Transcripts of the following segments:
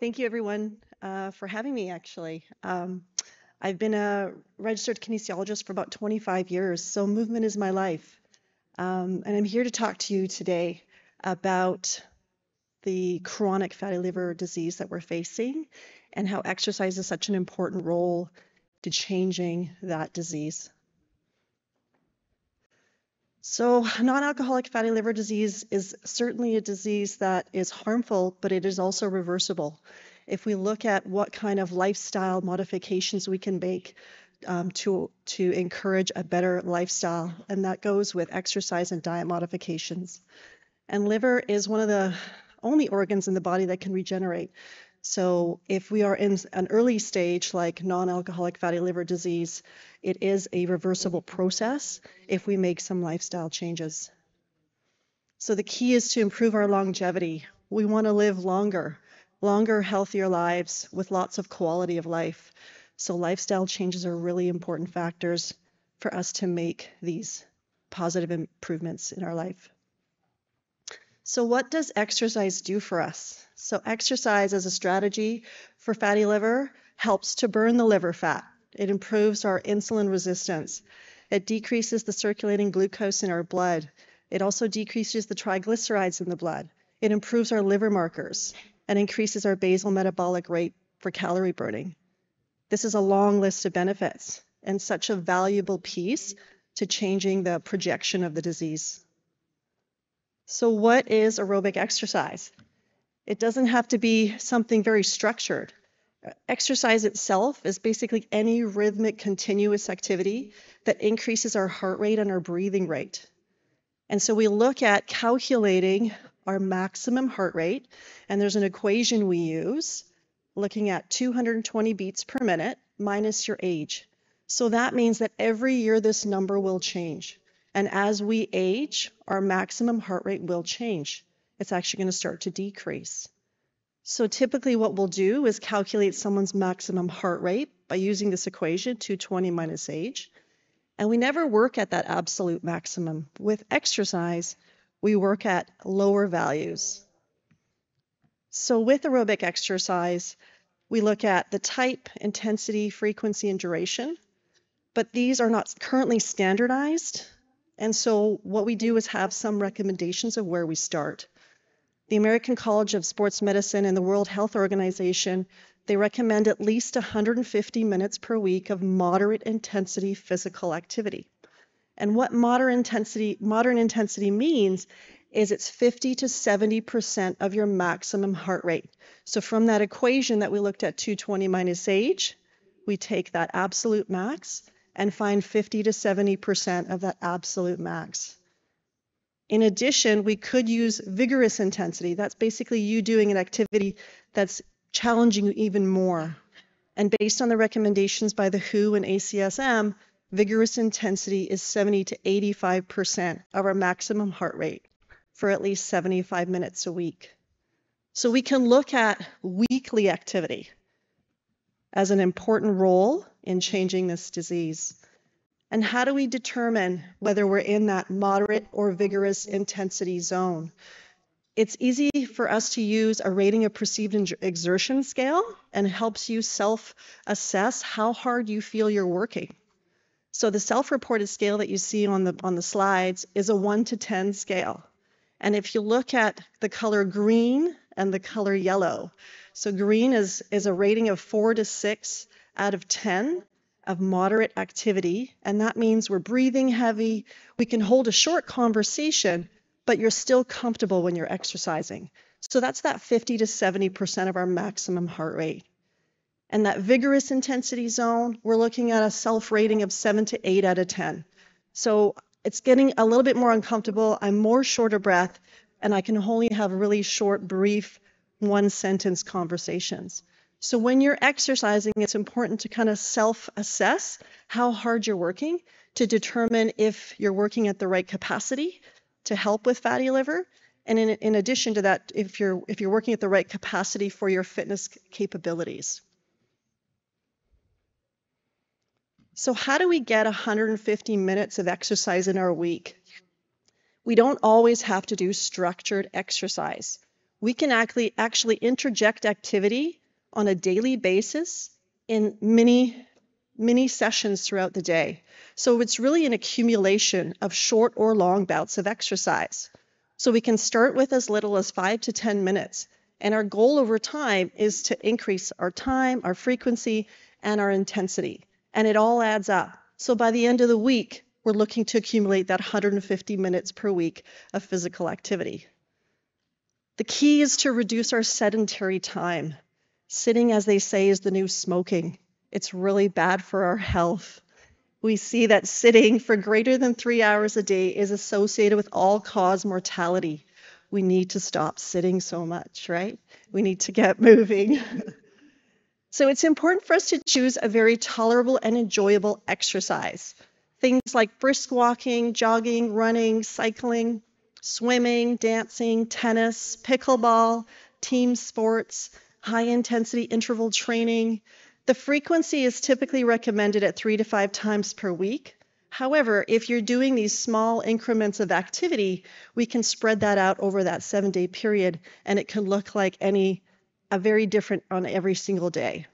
Thank you, everyone, uh, for having me, actually. Um, I've been a registered kinesiologist for about 25 years, so movement is my life. Um, and I'm here to talk to you today about the chronic fatty liver disease that we're facing and how exercise is such an important role to changing that disease. So, non alcoholic fatty liver disease is certainly a disease that is harmful, but it is also reversible. If we look at what kind of lifestyle modifications we can make um, to, to encourage a better lifestyle, and that goes with exercise and diet modifications. And liver is one of the only organs in the body that can regenerate. So if we are in an early stage like non-alcoholic fatty liver disease, it is a reversible process if we make some lifestyle changes. So the key is to improve our longevity. We want to live longer, longer, healthier lives with lots of quality of life. So lifestyle changes are really important factors for us to make these positive improvements in our life. So what does exercise do for us? So exercise as a strategy for fatty liver helps to burn the liver fat. It improves our insulin resistance. It decreases the circulating glucose in our blood. It also decreases the triglycerides in the blood. It improves our liver markers and increases our basal metabolic rate for calorie burning. This is a long list of benefits and such a valuable piece to changing the projection of the disease. So, what is aerobic exercise? It doesn't have to be something very structured. Exercise itself is basically any rhythmic, continuous activity that increases our heart rate and our breathing rate. And so we look at calculating our maximum heart rate, and there's an equation we use looking at 220 beats per minute minus your age. So that means that every year this number will change. And as we age, our maximum heart rate will change. It's actually going to start to decrease. So typically what we'll do is calculate someone's maximum heart rate by using this equation, 220 minus age. And we never work at that absolute maximum. With exercise, we work at lower values. So with aerobic exercise, we look at the type, intensity, frequency, and duration, but these are not currently standardized. And so what we do is have some recommendations of where we start. The American College of Sports Medicine and the World Health Organization, they recommend at least 150 minutes per week of moderate intensity physical activity. And what moderate intensity, modern intensity means is it's 50 to 70% of your maximum heart rate. So from that equation that we looked at 220 minus age, we take that absolute max and find 50 to 70% of that absolute max. In addition, we could use vigorous intensity. That's basically you doing an activity that's challenging you even more. And based on the recommendations by the WHO and ACSM, vigorous intensity is 70 to 85% of our maximum heart rate for at least 75 minutes a week. So we can look at weekly activity as an important role in changing this disease? And how do we determine whether we're in that moderate or vigorous intensity zone? It's easy for us to use a rating of perceived exertion scale and helps you self assess how hard you feel you're working. So the self reported scale that you see on the, on the slides is a 1 to 10 scale. And if you look at the color green and the color yellow, so green is, is a rating of 4 to 6 out of 10 of moderate activity. And that means we're breathing heavy. We can hold a short conversation, but you're still comfortable when you're exercising. So that's that 50 to 70% of our maximum heart rate. And that vigorous intensity zone, we're looking at a self rating of 7 to 8 out of 10. So it's getting a little bit more uncomfortable. I'm more short of breath, and I can only have really short, brief, one sentence conversations. So when you're exercising, it's important to kind of self-assess how hard you're working to determine if you're working at the right capacity to help with fatty liver. And in, in addition to that, if you're, if you're working at the right capacity for your fitness capabilities. So how do we get 150 minutes of exercise in our week? We don't always have to do structured exercise. we can actually, actually interject activity on a daily basis in many, many sessions throughout the day. So it's really an accumulation of short or long bouts of exercise. So we can start with as little as five to 10 minutes. And our goal over time is to increase our time, our frequency, and our intensity. And it all adds up. So by the end of the week, we're looking to accumulate that 150 minutes per week of physical activity. The key is to reduce our sedentary time. Sitting, as they say, is the new smoking. It's really bad for our health. We see that sitting for greater than three hours a day is associated with all cause mortality. We need to stop sitting so much, right? We need to get moving. so it's important for us to choose a very tolerable and enjoyable exercise. Things like brisk walking, jogging, running, cycling, swimming, dancing, tennis, pickleball, team sports, high intensity interval training. The frequency is typically recommended at three to five times per week. However, if you're doing these small increments of activity, we can spread that out over that seven day period and it can look like any, a very different on every single day.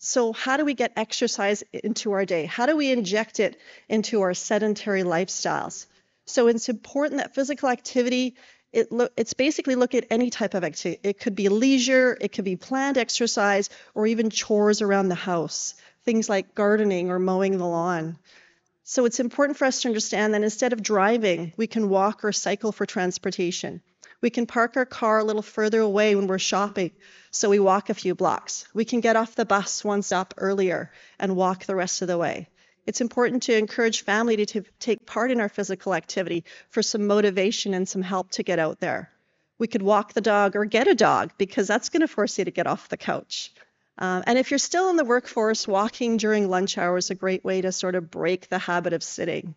So, how do we get exercise into our day? How do we inject it into our sedentary lifestyles? So, it's important that physical activity it lo- it's basically look at any type of activity. It could be leisure, it could be planned exercise, or even chores around the house, things like gardening or mowing the lawn. So it's important for us to understand that instead of driving, we can walk or cycle for transportation. We can park our car a little further away when we're shopping, so we walk a few blocks. We can get off the bus one stop earlier and walk the rest of the way. It's important to encourage family to take part in our physical activity for some motivation and some help to get out there. We could walk the dog or get a dog because that's going to force you to get off the couch. Um, and if you're still in the workforce, walking during lunch hour is a great way to sort of break the habit of sitting.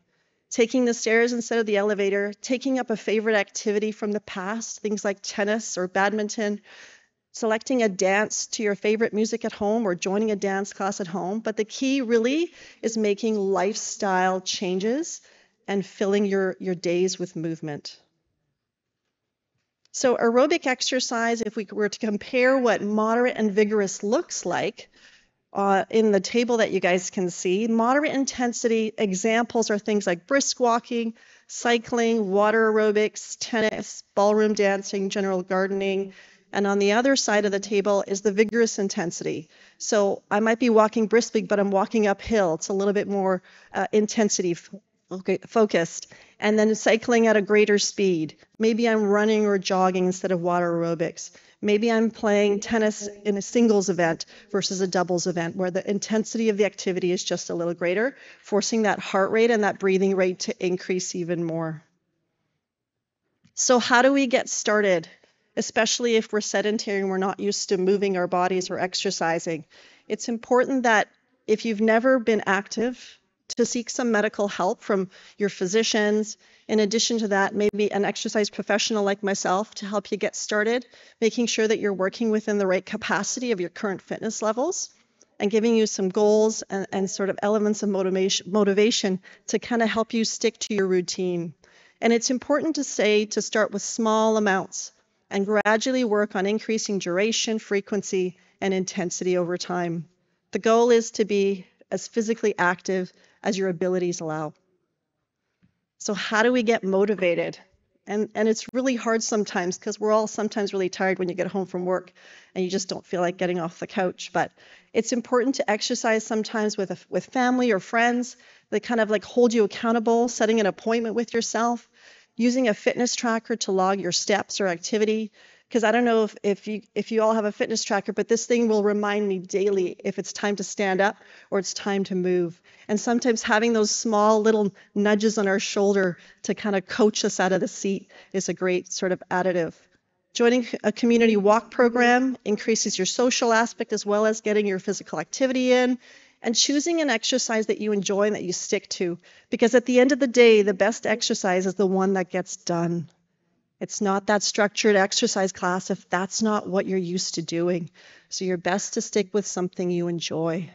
Taking the stairs instead of the elevator, taking up a favorite activity from the past, things like tennis or badminton, selecting a dance to your favorite music at home or joining a dance class at home. But the key really is making lifestyle changes and filling your, your days with movement. So, aerobic exercise, if we were to compare what moderate and vigorous looks like, uh, in the table that you guys can see, moderate intensity examples are things like brisk walking, cycling, water aerobics, tennis, ballroom dancing, general gardening, and on the other side of the table is the vigorous intensity. So I might be walking briskly, but I'm walking uphill. It's a little bit more uh, intensity focused. And then cycling at a greater speed. Maybe I'm running or jogging instead of water aerobics. Maybe I'm playing tennis in a singles event versus a doubles event where the intensity of the activity is just a little greater, forcing that heart rate and that breathing rate to increase even more. So, how do we get started? Especially if we're sedentary and we're not used to moving our bodies or exercising. It's important that if you've never been active, to seek some medical help from your physicians. In addition to that, maybe an exercise professional like myself to help you get started, making sure that you're working within the right capacity of your current fitness levels and giving you some goals and, and sort of elements of motivation, motivation to kind of help you stick to your routine. And it's important to say to start with small amounts and gradually work on increasing duration, frequency, and intensity over time. The goal is to be as physically active as your abilities allow. So, how do we get motivated? And, and it's really hard sometimes because we're all sometimes really tired when you get home from work and you just don't feel like getting off the couch. But it's important to exercise sometimes with, a, with family or friends that kind of like hold you accountable, setting an appointment with yourself, using a fitness tracker to log your steps or activity because I don't know if, if you if you all have a fitness tracker, but this thing will remind me daily if it's time to stand up or it's time to move. And sometimes having those small little nudges on our shoulder to kind of coach us out of the seat is a great sort of additive. Joining a community walk program increases your social aspect as well as getting your physical activity in and choosing an exercise that you enjoy and that you stick to. Because at the end of the day, the best exercise is the one that gets done. It's not that structured exercise class if that's not what you're used to doing. So you're best to stick with something you enjoy.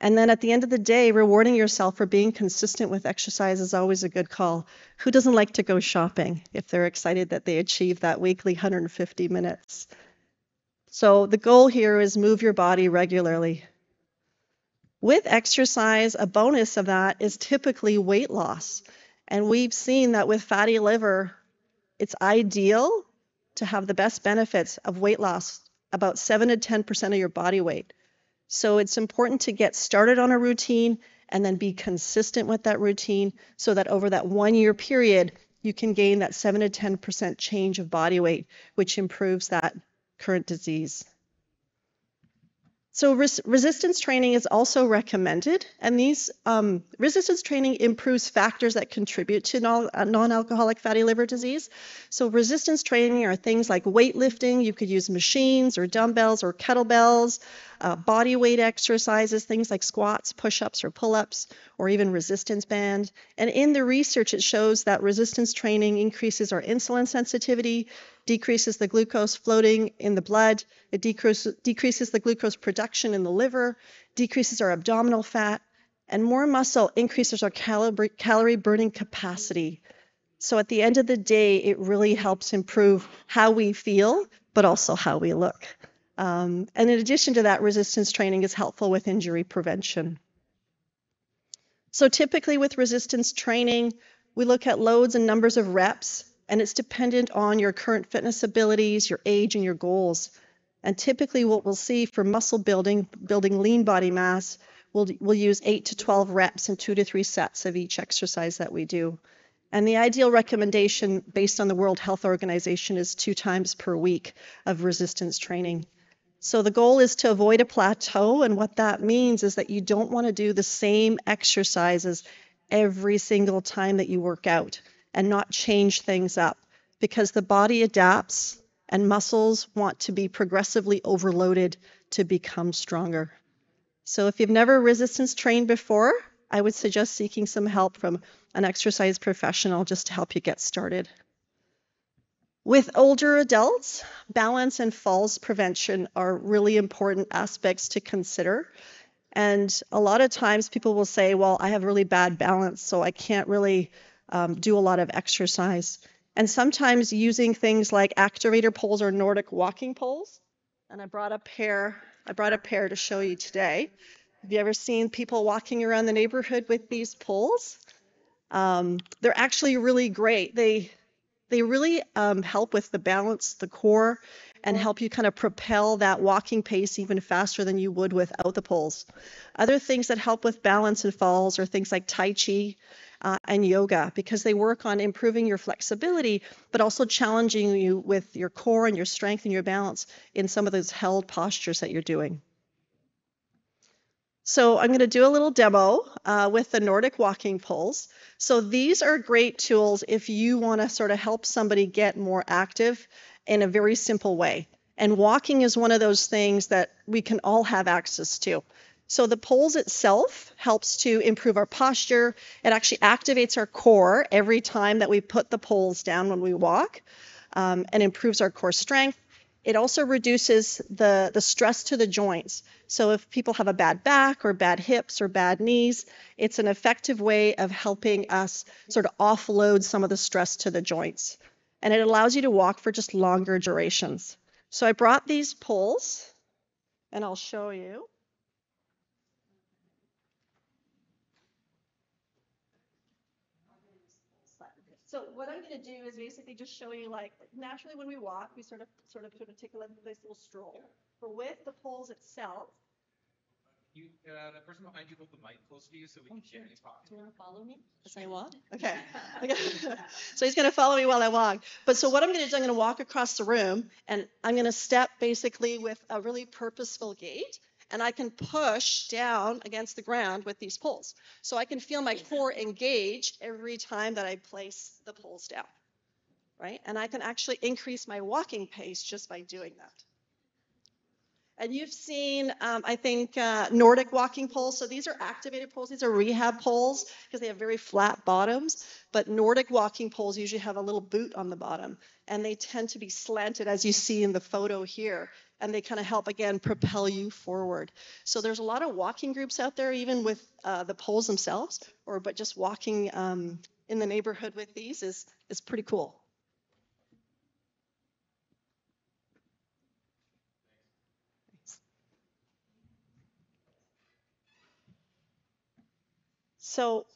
And then at the end of the day, rewarding yourself for being consistent with exercise is always a good call. Who doesn't like to go shopping if they're excited that they achieve that weekly 150 minutes? So the goal here is move your body regularly. With exercise, a bonus of that is typically weight loss. And we've seen that with fatty liver, it's ideal to have the best benefits of weight loss, about 7 to 10% of your body weight. So it's important to get started on a routine and then be consistent with that routine so that over that one year period, you can gain that 7 to 10% change of body weight, which improves that current disease. So res resistance training is also recommended, and these um, resistance training improves factors that contribute to uh, non-alcoholic fatty liver disease. So resistance training are things like weightlifting. You could use machines or dumbbells or kettlebells, uh, body weight exercises, things like squats, push-ups or pull-ups, or even resistance band. And in the research, it shows that resistance training increases our insulin sensitivity, decreases the glucose floating in the blood, it decreases, decreases the glucose production in the liver, decreases our abdominal fat, and more muscle increases our calorie, calorie burning capacity. So at the end of the day, it really helps improve how we feel, but also how we look. Um, and in addition to that, resistance training is helpful with injury prevention. So typically with resistance training, we look at loads and numbers of reps and it's dependent on your current fitness abilities, your age, and your goals. And typically, what we'll see for muscle building, building lean body mass, we'll, we'll use 8 to 12 reps and 2 to 3 sets of each exercise that we do. And the ideal recommendation based on the World Health Organization is two times per week of resistance training. So the goal is to avoid a plateau. And what that means is that you don't want to do the same exercises every single time that you work out and not change things up because the body adapts and muscles want to be progressively overloaded to become stronger. So if you've never resistance trained before, I would suggest seeking some help from an exercise professional just to help you get started. With older adults, balance and falls prevention are really important aspects to consider. And a lot of times people will say, well, I have really bad balance, so I can't really um, do a lot of exercise. And sometimes using things like activator poles or Nordic walking poles. And I brought a pair, I brought a pair to show you today. Have you ever seen people walking around the neighborhood with these poles? Um, they're actually really great. They they really um, help with the balance, the core, and help you kind of propel that walking pace even faster than you would without the poles. Other things that help with balance and falls are things like Tai Chi uh, and yoga because they work on improving your flexibility, but also challenging you with your core and your strength and your balance in some of those held postures that you're doing. So I'm going to do a little demo uh, with the Nordic walking poles. So these are great tools if you want to sort of help somebody get more active in a very simple way. And walking is one of those things that we can all have access to. So the poles itself helps to improve our posture. It actually activates our core every time that we put the poles down when we walk um, and improves our core strength. It also reduces the, the stress to the joints. So if people have a bad back or bad hips or bad knees, it's an effective way of helping us sort of offload some of the stress to the joints. And it allows you to walk for just longer durations. So I brought these poles and I'll show you. So what I'm going to do is basically just show you like naturally when we walk, we sort of sort of sort of take a nice little stroll. But with the poles itself, you, uh, the person behind you hold the mic close to you so we can sure. hear you talk. Do you want to follow me as I walk? Okay. okay. so he's going to follow me while I walk. But so what I'm going to do, I'm going to walk across the room and I'm going to step basically with a really purposeful gait and I can push down against the ground with these poles. So I can feel my core engage every time that I place the poles down, right? And I can actually increase my walking pace just by doing that. And you've seen, um, I think, uh, Nordic walking poles. So these are activator poles. These are rehab poles because they have very flat bottoms. But Nordic walking poles usually have a little boot on the bottom. And they tend to be slanted, as you see in the photo here, and they kind of help again propel you forward. So there's a lot of walking groups out there, even with uh, the poles themselves, or but just walking um, in the neighborhood with these is is pretty cool. So,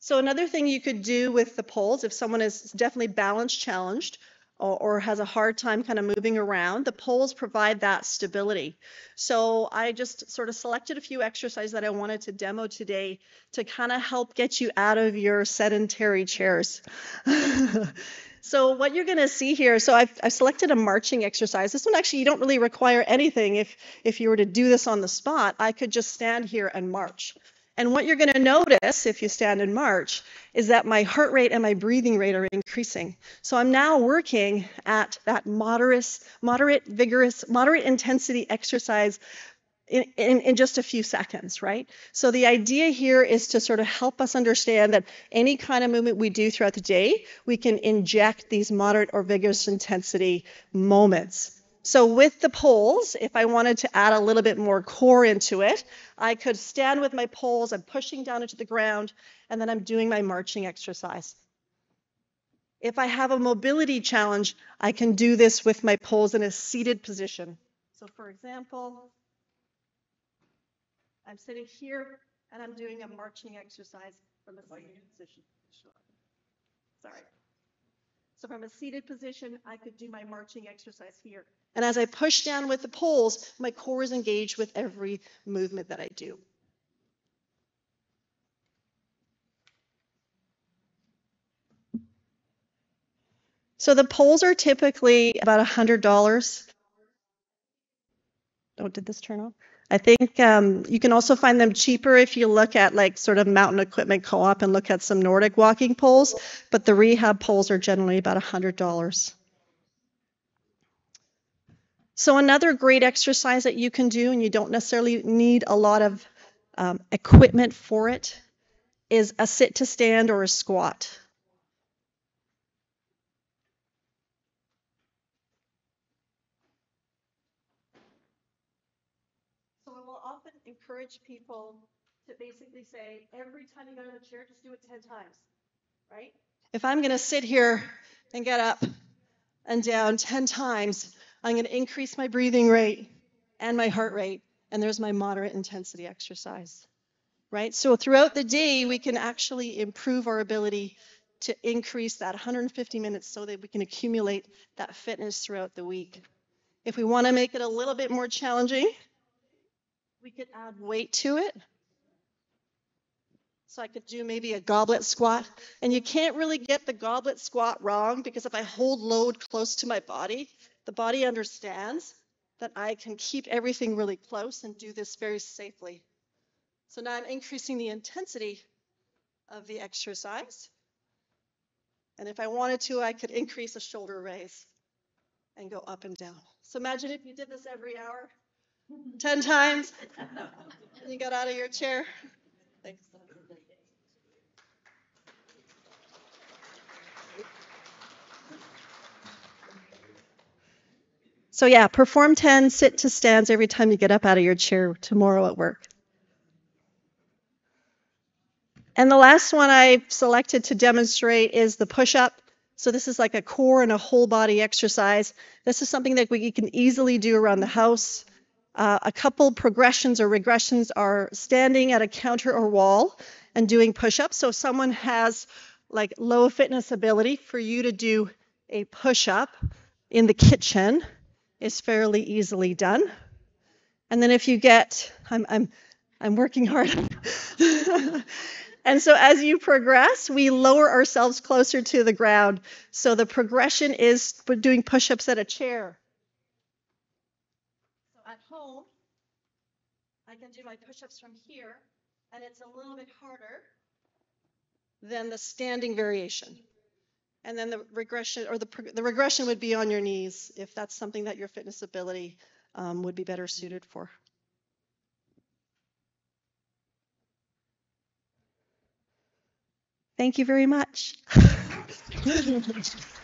so another thing you could do with the poles, if someone is definitely balance challenged or, or has a hard time kind of moving around, the poles provide that stability. So I just sort of selected a few exercises that I wanted to demo today to kind of help get you out of your sedentary chairs. So what you're going to see here, so I've, I've selected a marching exercise. This one actually, you don't really require anything. If, if you were to do this on the spot, I could just stand here and march. And what you're going to notice if you stand in march is that my heart rate and my breathing rate are increasing. So I'm now working at that moderate, moderate, vigorous, moderate intensity exercise in, in, in, just a few seconds, right? So the idea here is to sort of help us understand that any kind of movement we do throughout the day, we can inject these moderate or vigorous intensity moments. So with the poles, if I wanted to add a little bit more core into it, I could stand with my poles, I'm pushing down into the ground, and then I'm doing my marching exercise. If I have a mobility challenge, I can do this with my poles in a seated position. So for example, I'm sitting here and I'm doing a marching exercise from a seated position. Sorry. So from a seated position, I could do my marching exercise here. And as I push down with the poles, my core is engaged with every movement that I do. So the poles are typically about $100. Oh, did this turn off? I think um, you can also find them cheaper if you look at like sort of mountain equipment co-op and look at some Nordic walking poles, but the rehab poles are generally about $100. So another great exercise that you can do, and you don't necessarily need a lot of um, equipment for it, is a sit to stand or a squat. So I will often encourage people to basically say, every time you get out of the chair, just do it 10 times, right? If I'm going to sit here and get up and down 10 times, I'm going to increase my breathing rate and my heart rate. And there's my moderate intensity exercise, right? So throughout the day, we can actually improve our ability to increase that 150 minutes so that we can accumulate that fitness throughout the week. If we want to make it a little bit more challenging, we could add weight to it. So I could do maybe a goblet squat. And you can't really get the goblet squat wrong because if I hold load close to my body, the body understands that I can keep everything really close and do this very safely. So now I'm increasing the intensity of the exercise. And if I wanted to, I could increase a shoulder raise and go up and down. So imagine if you did this every hour, 10 times, and you got out of your chair. Thanks. So yeah, perform 10 sit to stands every time you get up out of your chair tomorrow at work. And the last one I've selected to demonstrate is the push-up. So this is like a core and a whole body exercise. This is something that we can easily do around the house. Uh, a couple progressions or regressions are standing at a counter or wall and doing push-ups. So if someone has like low fitness ability for you to do a push-up in the kitchen is fairly easily done. And then if you get, I'm, I'm, I'm working hard. and so as you progress, we lower ourselves closer to the ground. So the progression is doing push-ups at a chair. So at home, I can do my push-ups from here, and it's a little bit harder than the standing variation. And then the regression or the, the regression would be on your knees if that's something that your fitness ability um, would be better suited for. Thank you very much.